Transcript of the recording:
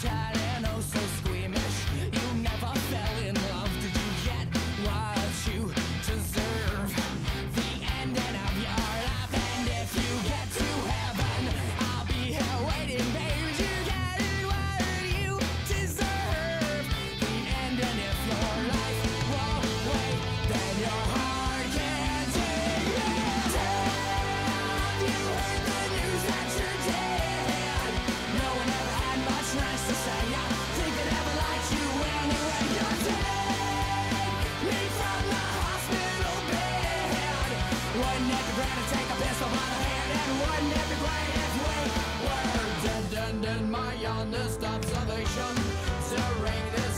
Cause I know in my honest observation. During this